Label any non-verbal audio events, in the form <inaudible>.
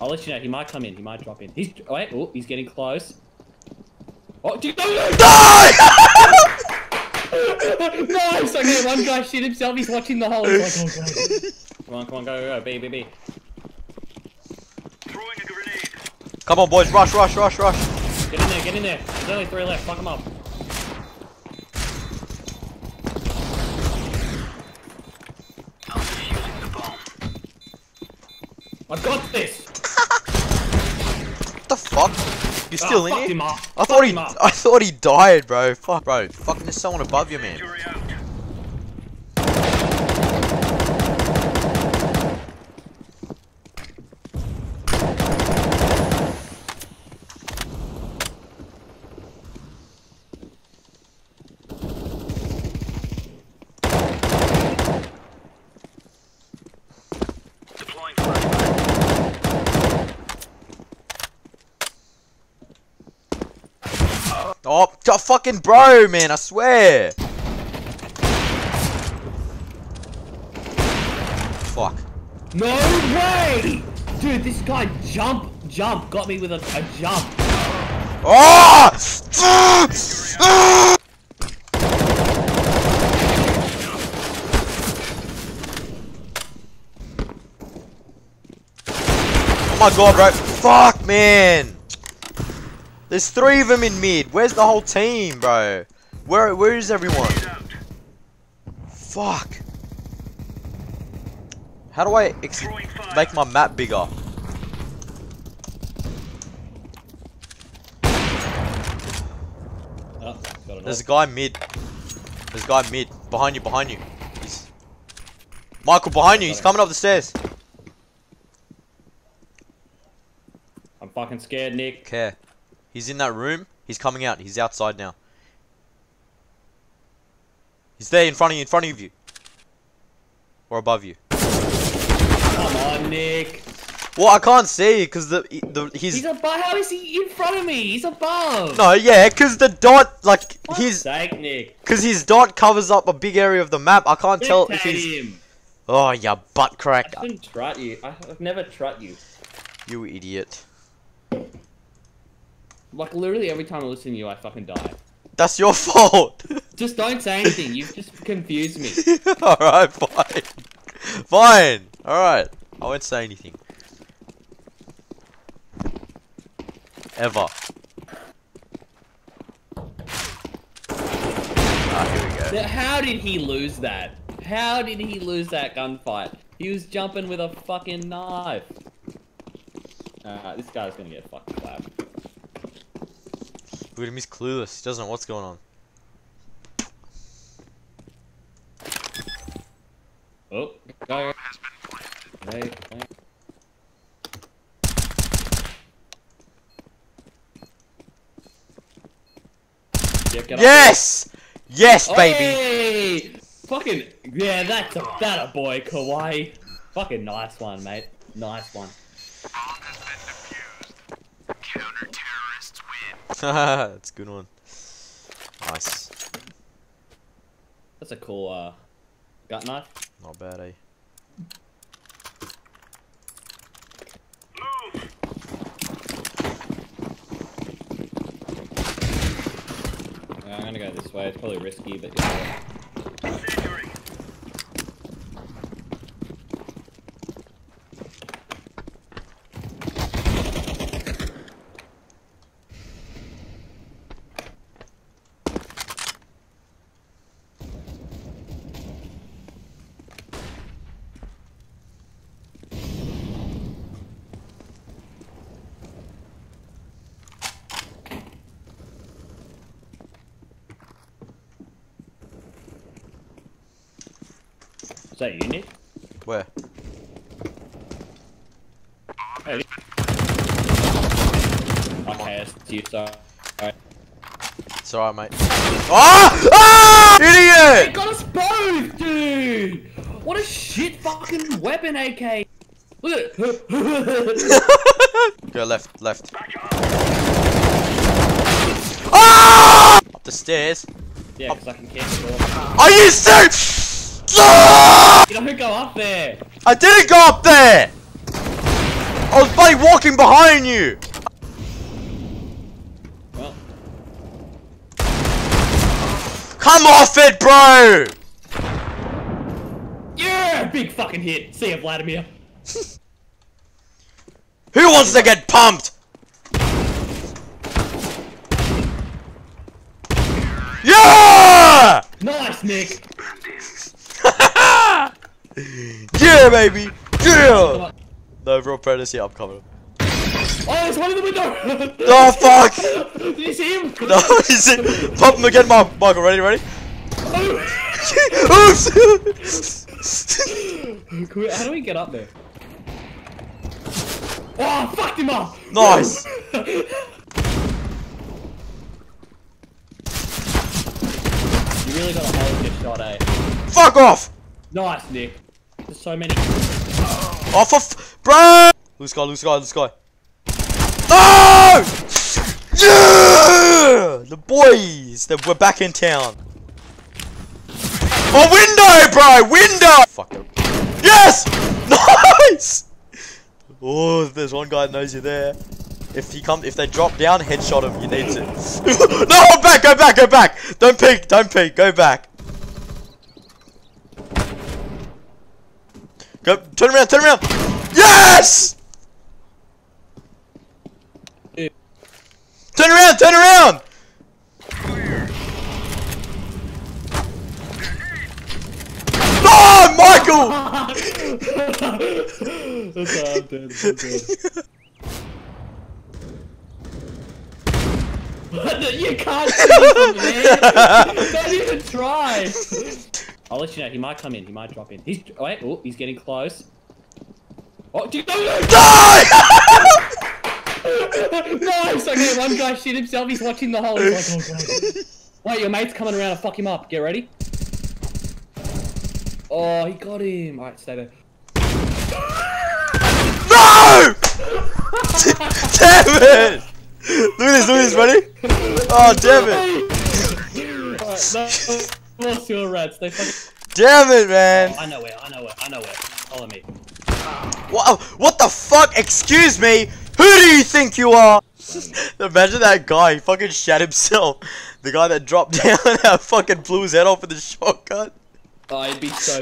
I'll let you know. He might come in. He might drop in. He's oh, wait. Oh, he's getting close. Oh, dude, <laughs> no, no, nice. Okay, one guy shit himself. He's watching the hole. He's like, oh god. Come on, come on, go, go, go. B, B, B. Come on, boys, rush, rush, rush, rush. Get in there, get in there. There's only three left. Fuck them up. I've got this. Fuck? You still oh, in here? I Fuck thought he. I thought he died, bro. Fuck, bro. Fucking there's someone above you, man. Oh, fucking bro, man, I swear. Fuck. No way! Dude, this guy jump, jump, got me with a, a jump. Oh! oh my god, bro. Fuck, man. There's three of them in mid. Where's the whole team, bro? Where where is everyone? Fuck. How do I ex make my map bigger? Oh, There's a guy mid. There's a guy mid. Behind you, behind you. He's... Michael, behind you. He's coming up the stairs. I'm fucking scared, Nick. Okay. He's in that room. He's coming out. He's outside now. He's there in front of you, in front of you. Or above you. Come on, Nick. Well, I can't see because the the he's, He's above. How is he in front of me? He's above. no yeah because the dot like Fuck's his sake, Nick. because his dot covers up a big area of the map. I can't tell if he's him. oh yeah butt crack I shouldn't trot you. I- I've never trot you. you idiot. Like literally every time I listen to you, I fucking die. That's your fault. <laughs> Just don't say anything. You've just confused me. <laughs> Alright, fine. Fine. Alright. I won't say anything. Ever. Ah, here we go. How did he lose that? How did he lose that gunfight? He was jumping with a fucking knife. Uh, this guy's gonna get fucking clapped. Look at him, he's clueless. He doesn't know what's going on. Oh, go. Hey, hey. Yep, get up Yes! Yes, baby! Hey! Fucking yeah, that's a that a boy, Kawaii. Fucking nice one, mate. Nice one. <laughs> That's a good one. Nice. That's a cool uh gut knife. Not bad, eh? Yeah, I'm gonna go this way. It's probably risky, but yeah. Is that Nick? Where? Hey. Okay, it's you, sorry. Alright. It's alright, mate. Ah! Ah! They Idiot! got us both, dude! What a shit fucking weapon, AK! Look at it! <laughs> Go left, left. Ah! Up the stairs. yeah, because I can all. Are you serious? You don't go up there! I didn't go up there! I was bloody walking behind you! Well, Come off it, bro! yeah, big fucking hit. See ya, Vladimir. <laughs> Who wants to get pumped? Yeah! Nice, Nick. Yeah, baby! Yeah! No, real predators, yeah, I'm coming. Oh, there's one in the window. Oh, fuck! Did you see him? No, <laughs> he's it. Pump him again, Mark. Michael, ready, ready? <laughs> Oops! We- How do we get up there? Oh, fucked him up! Nice. <laughs> You really got hold your shot, eh? Fuck off! Nice, Nick. There's so many. Off of, bro! Loose guy, loose guy, loose guy. No! Yeah! The boys, that we're back in town. Oh, window, bro, window! Fuck it. Yes! <laughs> Nice! Oh, there's one guy that knows you're there. If he come, if they drop down, headshot him. You need to. no, back, go back, go back. Don't peek, don't peek, go back. Go, turn around, turn around. Yes! Turn around, turn around. No, Michael! That's how I'm dead. I'm dead. You can't see him, man. <laughs> Don't even try. <laughs> I'll let you know. He might come in. He might drop in. He's wait. Oh, he's getting close. Oh, dude, no, no, Die! <laughs> nice. Okay, one guy shit himself. He's watching the hole. He's like, oh god. Wait, your mate's coming around to fuck him up. Get ready. Oh, he got him. Alright, stay there. no! <laughs> damn it! Look at this, look at this, ready? Oh, damn it! More sewer rats. They fucking. Damn it, man! Oh, I know where. I know where. I know where. Follow me. What, what the fuck? Excuse me? Who do you think you are? <laughs> Imagine that guy, he fucking shat himself. The guy that dropped <laughs> down and fucking blew his head off with a shotgun. Oh, I'd be so